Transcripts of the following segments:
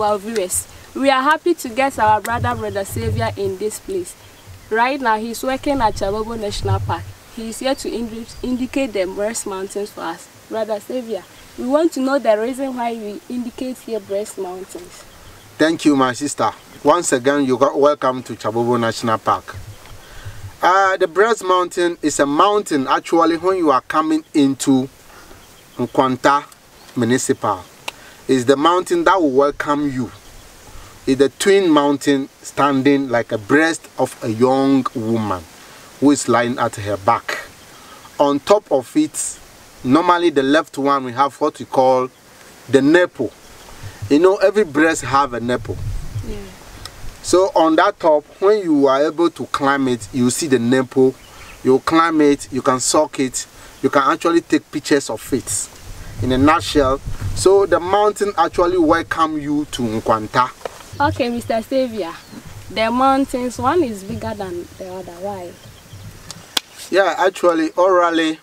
our viewers, we are happy to get our brother, Brother Savior in this place. Right now, he's working at Kyabobo National Park. He is here to indi indicate the Breast Mountains for us. Brother Savior, we want to know the reason why we indicate here Breast Mountains. Thank you, my sister. Once again, you got welcome to Kyabobo National Park. Uh, the Breast Mountain is a mountain actually when you are coming into Nkwanta Municipal. It's the mountain that will welcome you. It's the twin mountain standing like a breast of a young woman who is lying at her back. On top of it, normally the left one we have what we call the nipple. You know, every breast have a nipple. Yeah. So on that top, when you are able to climb it, you see the nipple, you climb it, you can suck it, you can actually take pictures of it. In a nutshell, so the mountain actually welcome you to Nkwanta. Okay, Mr. Savior. the mountains, one is bigger than the other. Why? Yeah, actually, orally,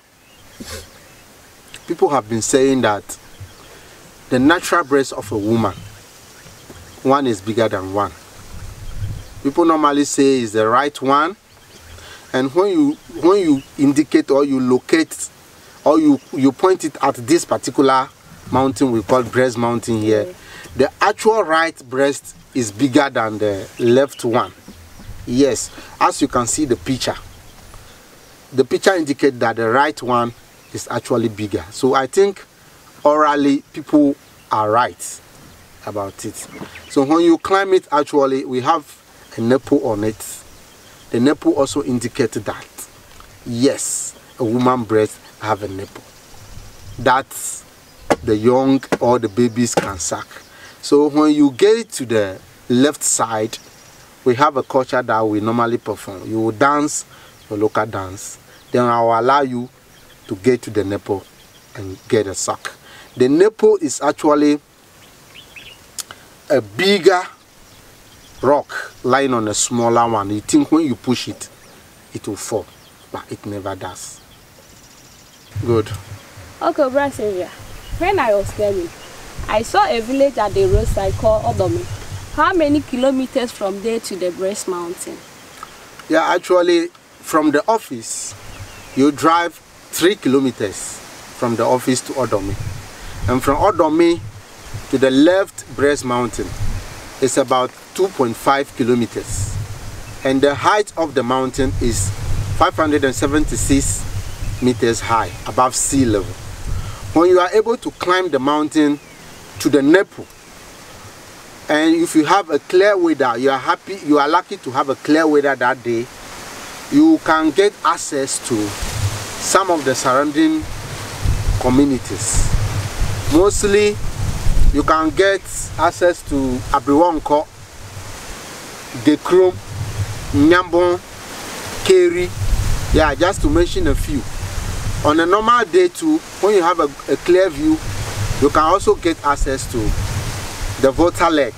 people have been saying that the natural breast of a woman, one is bigger than one. People normally say is the right one, and when you when you indicate or you locate or you you point it at this particular mountain we call breast mountain here, the actual right breast is bigger than the left one. Yes, as you can see the picture the picture indicates that the right one is actually bigger. So I think orally people are right about it. So when you climb it, actually we have a nipple on it. The nipple also indicates that yes, a woman breast have a nipple. That the young or the babies can suck. So when you get to the left side, we have a culture that we normally perform. You will dance your local dance. Then I will allow you to get to the nipple and get a suck. The nipple is actually a bigger rock lying on a smaller one. You think when you push it, it will fall, but it never does. Good. Okay, Xavier, when I was coming, I saw a village at the roadside called Odomi. How many kilometers from there to the Breast Mountain? Yeah, actually, from the office, you drive three kilometers from the office to Odomi. And from Odomi to the left Breast Mountain is about 2.5 kilometers. And the height of the mountain is 576 meters high above sea level. When you are able to climb the mountain to the Nepu, and if you have a clear weather, you are happy, you are lucky to have a clear weather that day, you can get access to some of the surrounding communities. Mostly, you can get access to Abriwonko, Dekrom, Nyambon, Keri, yeah, just to mention a few. On a normal day too, when you have a, a clear view, you can also get access to the Volta Lake